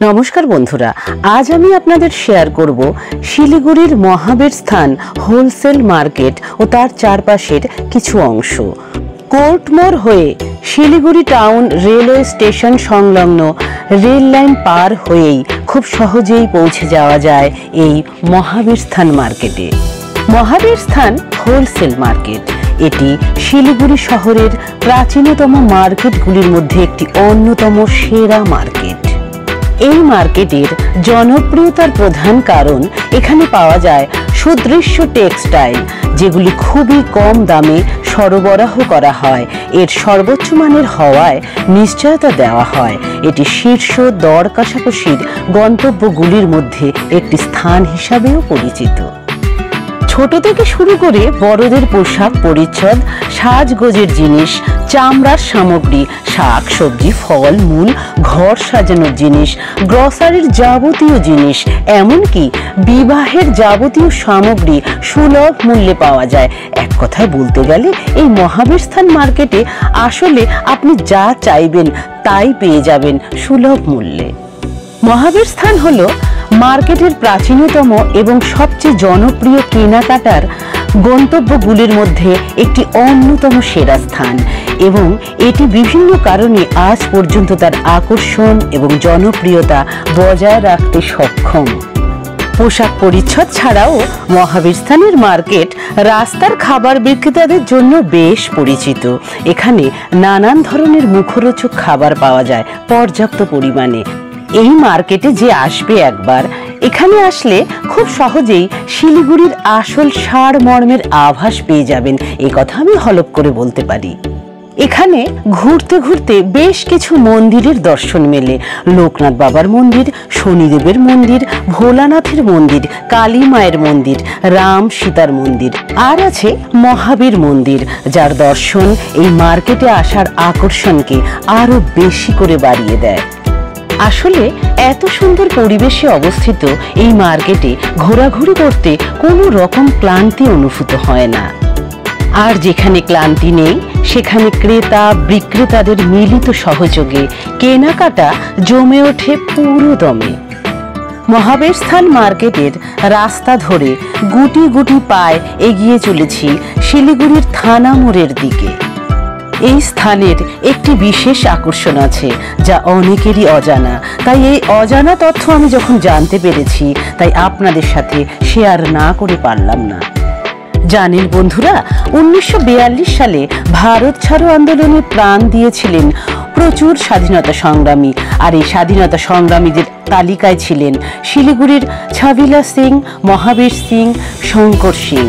নমস্কার বন্ধুরা, আজ আমি আপনাদের শেয়ার করব শিলিগুড়ির মহাবীর স্থান হোলসেল মার্কেট ও তার চারপাশের কিছু অংশ। কোর্টমোর হয়ে শিলিগুড়ি টাউন রেলওয়ে স্টেশন সংলগ্ন রেল লাইন পার হয়েই খুব সহজেই পৌঁছে যাওয়া যায় এই মহাবীর স্থান মার্কেটে মহাবীর স্থান হোলসেল মার্কেট এটি শিলিগুড়ি শহরের প্রাচীনতম মার্কেটগুলির মধ্যে একটি অন্যতম সেরা মার্কেট এই মার্কেটের জনপ্রিয়তার প্রধান কারণ এখানে পাওয়া যায় সুদৃশ্য টেক্সটাইল, যেগুলি খুবই কম দামে সরবরাহ করা হয়। এর সর্বোচ্চ মানের হওয়ায় নিশ্চয়তা দেওয়া হয়। এটি শীর্ষ দর কাশাকশির গন্তব্যগুলির মধ্যে একটি স্থান হিসাবেও পরিচিত। ছোট থেকে শুরু করে বড়দের পোশাক, পরিচ্ছদ, সাজগোজের জিনিস, চামড়ার সামগ্রী, শাক, সবজি, ফল, মূল, ঘর সাজানোর জিনিস, গ্রসারির যাবতীয় জিনিস, এমনকি বিবাহের যাবতীয় সামগ্রী সুলভ মূল্যে পাওয়া যায়। এক কথায় বলতে গেলে, এই মহাবীর স্থান মার্কেটে আসলে আপনি যা চাইবেন তাই পেয়ে যাবেন সুলভ মূল্যে। মহাবীর স্থান হলো মার্কেটের প্রাচীনতম এবং সবচেয়ে জনপ্রিয় কেনাকাটার গন্তব্যগুলির মধ্যে একটি অন্যতম সেরা স্থান। এবং এটি বিভিন্ন কারণে আজ পর্যন্ত তার আকর্ষণ এবং জনপ্রিয়তা বজায় রাখতে সক্ষম। পোশাক পরিচ্ছদ ছাড়াও মহাবীর স্থানের মার্কেট রাস্তার খাবার বিক্রেতাদের জন্য বেশ পরিচিত। এখানে নানান ধরনের মুখরোচক খাবার পাওয়া যায় পর্যাপ্ত পরিমাণে। এই মার্কেটে যে আসবে একবার, এখানে আসলে খুব সহজেই শিলিগুড়ির আসল সার মর্মের আভাস পেয়ে যাবেন। এই কথা আমি হলপ করে বলতে পারি। এখানে ঘুরতে ঘুরতে বেশ কিছু মন্দিরের দর্শন মেলে। লোকনাথ বাবার মন্দির, শনিদেবের মন্দির, ভোলানাথের মন্দির, কালী মায়ের মন্দির, রাম সীতার মন্দির, আর আছে মহাবীর মন্দির, যার দর্শন এই মার্কেটে আসার আকর্ষণকে আরও বেশি করে বাড়িয়ে দেয়। আসলে এত সুন্দর পরিবেশে অবস্থিত এই মার্কেটে ঘোরাঘুরি করতে কোনো রকম ক্লান্তি অনুভূত হয় না। আর যেখানে ক্লান্তি নেই, সেখানে ক্রেতা, বিক্রেতাদের মিলিত সহযোগে কেনাকাটা জমে ওঠে পুরো দমে। মহাবীর স্থান মার্কেটের রাস্তা ধরে গুটি গুটি পায় এগিয়ে চলেছি শিলিগুড়ির থানা মোড়ের দিকে। এই স্থানের একটি বিশেষ আকর্ষণ আছে, যা অনেকেরই অজানা। তাই এই অজানা তথ্য আমি যখন জানতে পেরেছি, তাই আপনাদের সাথে শেয়ার না করে পারলাম না। জানেন বন্ধুরা, উনিশশো সালে ভারত ছাড়ো আন্দোলনে প্রাণ দিয়েছিলেন প্রচুর স্বাধীনতা সংগ্রামী, আর এই স্বাধীনতা সংগ্রামীদের তালিকায় ছিলেন শিলিগুড়ির ছাবিলা সিং, মহাবীর সিং, শঙ্কর সিং।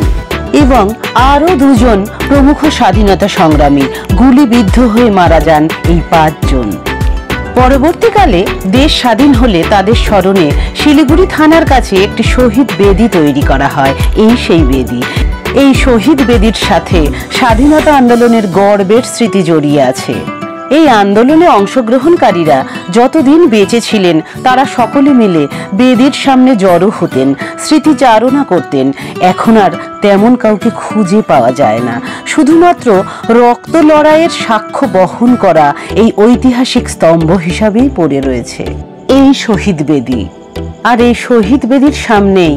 এবং আরও দুজন প্রমুখ স্বাধীনতা সংগ্রামী গুলিবিদ্ধ হয়ে মারা যান এই পাঁচজন। পরবর্তীকালে দেশ স্বাধীন হলে তাদের স্মরণে শিলিগুড়ি থানার কাছে একটি শহীদ বেদি তৈরি করা হয়, এই সেই বেদি। এই শহীদ বেদির সাথে স্বাধীনতা আন্দোলনের গর্বের স্মৃতি জড়িয়ে আছে। এই আন্দোলনে অংশগ্রহণকারীরা যতদিন বেঁচে ছিলেন, তারা সকলে মিলে বেদির সামনে জড়ো হতেন, স্মৃতিচারণা করতেন। এখন আর তেমন কাউকে খুঁজে পাওয়া যায় না। শুধুমাত্র রক্ত লড়াইয়ের সাক্ষ্য বহন করা এই ঐতিহাসিক স্তম্ভ হিসাবেই পড়ে রয়েছে। এই শহীদ বেদী। আর এই শহীদ বেদির সামনেই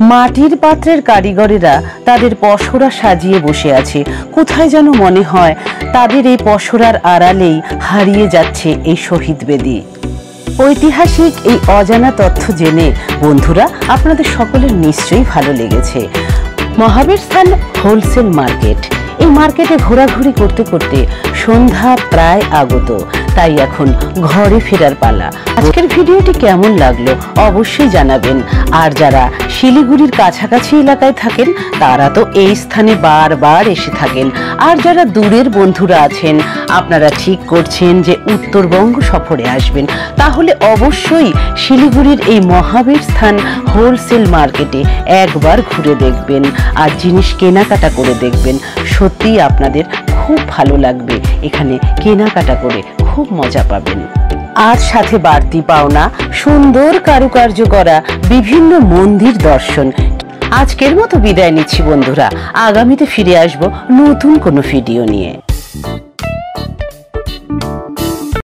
মাটির পাত্রের কারিগরেরা তাদের পশরা সাজিয়ে বসে আছে। কোথায় যেন মনে হয় তাদের এই পশরার আড়ালেই হারিয়ে যাচ্ছে এই শহীদ বেদি। ঐতিহাসিক এই অজানা তথ্য জেনে বন্ধুরা, আপনাদের সকলের নিশ্চয়ই ভালো লেগেছে। মহাবীর স্থান হোলসেল মার্কেট। এই মার্কেটে ঘোরাঘুরি করতে করতে সন্ধ্যা প্রায় আগত। তাই এখন ঘরে ফেরার পালা। আজকের ভিডিওটি কেমন লাগল অবশ্যই জানাবেন। আর যারা শিলিগুড়ির কাছাকাছি এলাকায় থাকেন, তারা তো এই স্থানে বারবার এসে থাকেন। আর যারা দূরের বন্ধুরা আছেন, আপনারা ঠিক করছেন যে উত্তরবঙ্গ সফরে আসবেন। তাহলে অবশ্যই শিলিগুড়ির এই মহাবীর স্থান হোলসেল মার্কেটে একবার ঘুরে দেখবেন। আর জিনিস কেনাকাটা করে দেখবেন। সত্যিই আপনাদের খুব ভালো লাগবে এখানে কেনাকাটা করে। খুব মজা পাবেন। আর সাথে বাড়তি পাওনা, সুন্দর কারুকার্য করা বিভিন্ন মন্দির দর্শন। আজকের মতো বিদায় নিচ্ছি বন্ধুরা। আগামীতে ফিরে আসব নতুন কোনো ভিডিও নিয়ে।